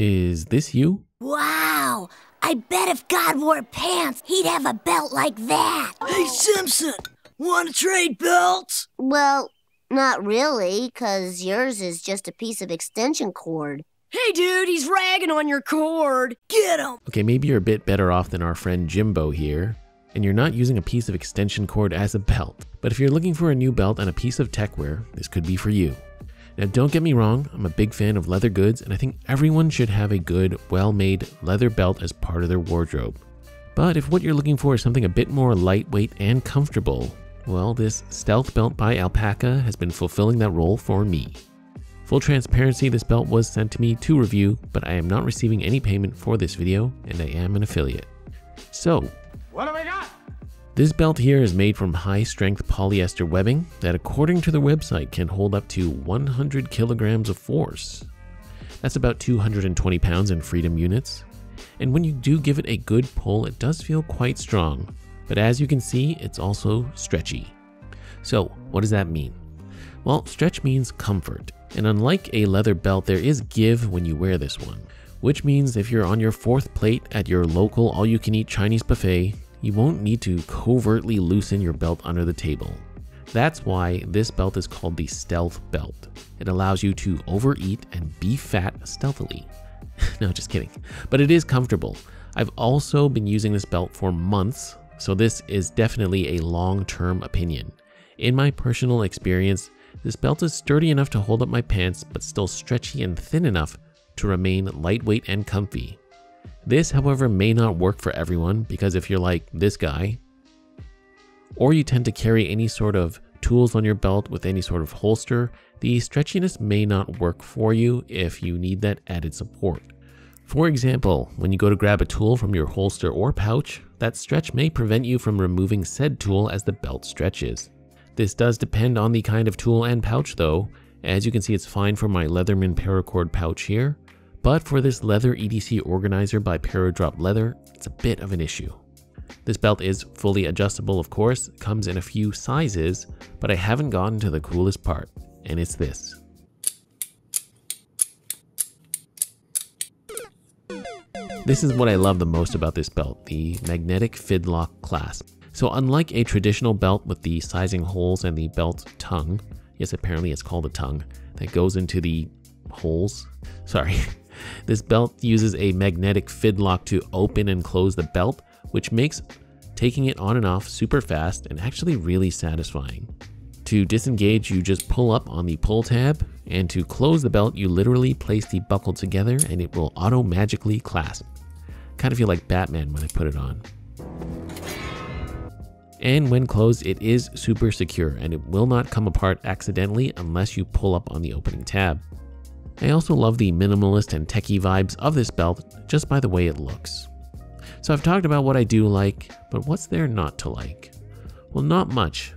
Is this you? Wow! I bet if God wore pants, he'd have a belt like that. Hey, Simpson, want to trade belts? Well, not really, 'cause yours is just a piece of extension cord. Hey, dude, he's ragging on your cord. Get him. Okay, maybe you're a bit better off than our friend Jimbo here, and you're not using a piece of extension cord as a belt. But if you're looking for a new belt and a piece of techwear, this could be for you. Now, don't get me wrong, I'm a big fan of leather goods, and I think everyone should have a good, well made leather belt as part of their wardrobe. But if what you're looking for is something a bit more lightweight and comfortable, well, this stealth belt by Alpaka has been fulfilling that role for me. Full transparency, this belt was sent to me to review, but I am not receiving any payment for this video, and I am an affiliate. So, this belt here is made from high strength polyester webbing that, according to their website, can hold up to 100 kilograms of force. That's about 220 pounds in freedom units. And when you do give it a good pull, it does feel quite strong. But as you can see, it's also stretchy. So, what does that mean? Well, stretch means comfort. And unlike a leather belt, there is give when you wear this one. Which means if you're on your fourth plate at your local all you can eat Chinese buffet, you won't need to covertly loosen your belt under the table. That's why this belt is called the stealth belt. It allows you to overeat and be fat stealthily. no, just kidding. But it is comfortable. I've also been using this belt for months, so this is definitely a long term opinion. In my personal experience, this belt is sturdy enough to hold up my pants, but still stretchy and thin enough to remain lightweight and comfy. This, however, may not work for everyone because if you're like this guy, or you tend to carry any sort of tools on your belt with any sort of holster, the stretchiness may not work for you if you need that added support. For example, when you go to grab a tool from your holster or pouch, that stretch may prevent you from removing said tool as the belt stretches. This does depend on the kind of tool and pouch though. As you can see, it's fine for my Leatherman paracord pouch here, but for this leather EDC organizer by Paradrop Leather, it's a bit of an issue. This belt is fully adjustable, of course, comes in a few sizes, but I haven't gotten to the coolest part, and it's this. This is what I love the most about this belt, the magnetic fidlock clasp. So unlike a traditional belt with the sizing holes and the belt tongue, yes apparently it's called a tongue, that goes into the holes, sorry, this belt uses a magnetic fidlock to open and close the belt, which makes taking it on and off super fast and actually really satisfying. To disengage, you just pull up on the pull tab, and to close the belt, you literally place the buckle together and it will auto magically clasp. Kind of feel like Batman when I put it on. And when closed, it is super secure and it will not come apart accidentally unless you pull up on the opening tab. I also love the minimalist and techie vibes of this belt just by the way it looks. So I've talked about what I do like, but what's there not to like? Well, not much,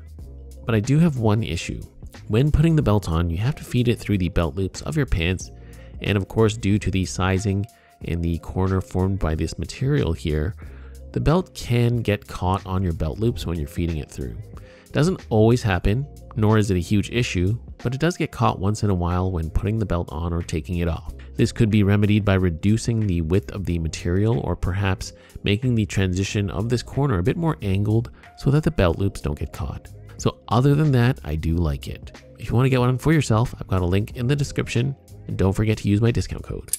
but I do have one issue. When putting the belt on, you have to feed it through the belt loops of your pants, and of course, due to the sizing and the corner formed by this material here, the belt can get caught on your belt loops when you're feeding it through. It doesn't always happen, nor is it a huge issue, but it does get caught once in a while when putting the belt on or taking it off. This could be remedied by reducing the width of the material or perhaps making the transition of this corner a bit more angled so that the belt loops don't get caught. So other than that, I do like it. If you want to get one for yourself, I've got a link in the description and don't forget to use my discount code.